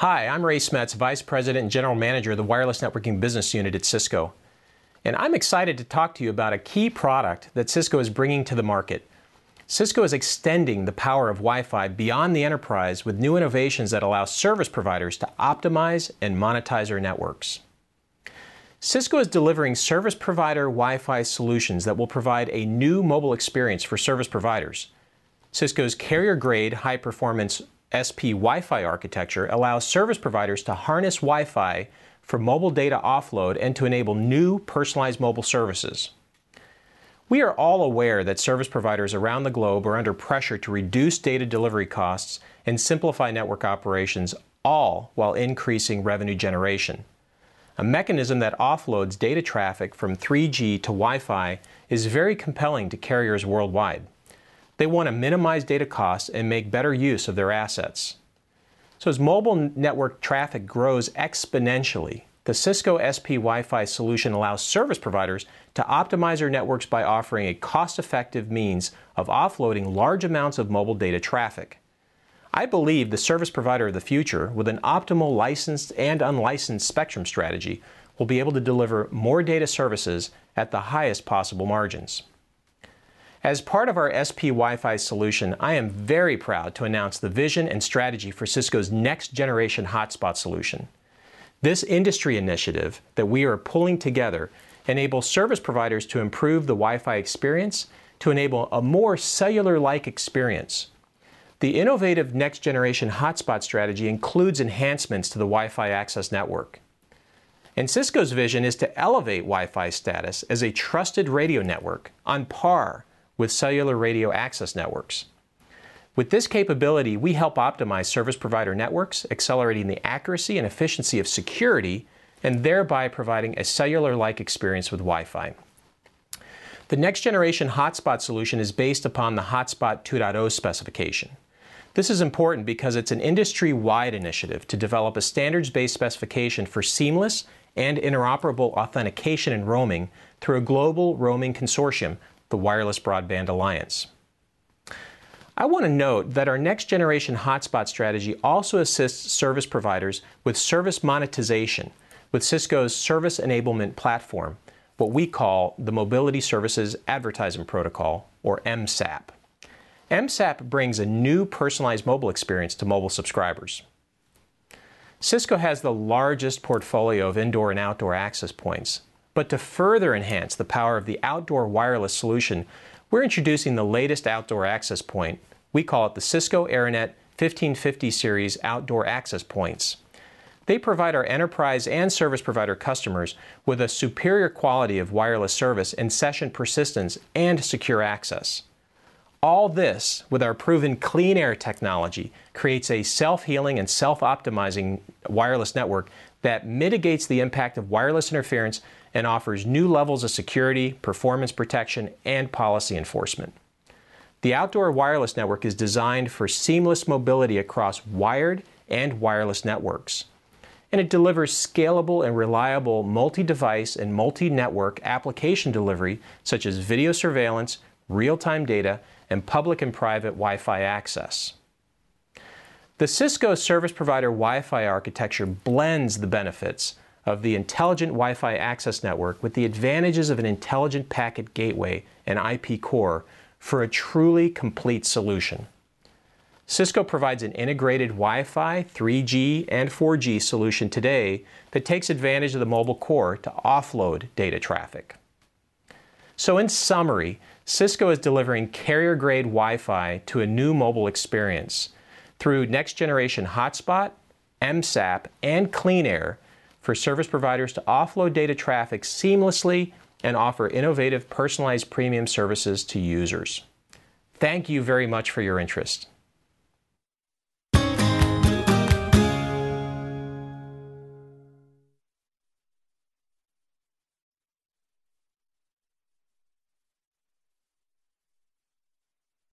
Hi, I'm Ray Smets, Vice President and General Manager of the Wireless Networking Business Unit at Cisco. And I'm excited to talk to you about a key product that Cisco is bringing to the market. Cisco is extending the power of Wi Fi beyond the enterprise with new innovations that allow service providers to optimize and monetize their networks. Cisco is delivering service provider Wi Fi solutions that will provide a new mobile experience for service providers. Cisco's carrier grade high performance SP Wi-Fi architecture allows service providers to harness Wi-Fi for mobile data offload and to enable new personalized mobile services. We are all aware that service providers around the globe are under pressure to reduce data delivery costs and simplify network operations, all while increasing revenue generation. A mechanism that offloads data traffic from 3G to Wi Fi is very compelling to carriers worldwide. They want to minimize data costs and make better use of their assets. So as mobile network traffic grows exponentially, the Cisco SP Wi-Fi solution allows service providers to optimize their networks by offering a cost-effective means of offloading large amounts of mobile data traffic. I believe the service provider of the future, with an optimal licensed and unlicensed spectrum strategy, will be able to deliver more data services at the highest possible margins. As part of our SP Wi-Fi solution, I am very proud to announce the vision and strategy for Cisco's next generation hotspot solution. This industry initiative that we are pulling together enables service providers to improve the Wi-Fi experience to enable a more cellular-like experience. The innovative next generation hotspot strategy includes enhancements to the Wi-Fi access network. And Cisco's vision is to elevate Wi-Fi status as a trusted radio network on par with cellular radio access networks. With this capability, we help optimize service provider networks, accelerating the accuracy and efficiency of security, and thereby providing a cellular-like experience with Wi-Fi. The next generation hotspot solution is based upon the Hotspot 2.0 specification. This is important because it's an industry-wide initiative to develop a standards-based specification for seamless and interoperable authentication and roaming through a global roaming consortium the Wireless Broadband Alliance. I want to note that our next generation hotspot strategy also assists service providers with service monetization with Cisco's Service Enablement Platform, what we call the Mobility Services Advertising Protocol, or MSAP. MSAP brings a new personalized mobile experience to mobile subscribers. Cisco has the largest portfolio of indoor and outdoor access points, but to further enhance the power of the outdoor wireless solution, we're introducing the latest outdoor access point. We call it the Cisco Aironet 1550 series outdoor access points. They provide our enterprise and service provider customers with a superior quality of wireless service and session persistence and secure access. All this, with our proven CleanAir technology, creates a self healing and self optimizing wireless network that mitigates the impact of wireless interference and offers new levels of security, performance protection, and policy enforcement. The outdoor wireless network is designed for seamless mobility across wired and wireless networks. And it delivers scalable and reliable multi device and multi network application delivery, such as video surveillance, real time data, and public and private Wi Fi access. The Cisco Service Provider Wi Fi architecture blends the benefits of the Intelligent Wi-Fi Access Network with the advantages of an Intelligent Packet Gateway and IP core for a truly complete solution. Cisco provides an integrated Wi-Fi, 3G, and 4G solution today that takes advantage of the mobile core to offload data traffic. So in summary, Cisco is delivering carrier-grade Wi-Fi to a new mobile experience through next-generation hotspot, MSAP, and CleanAir for service providers to offload data traffic seamlessly and offer innovative personalized premium services to users. Thank you very much for your interest.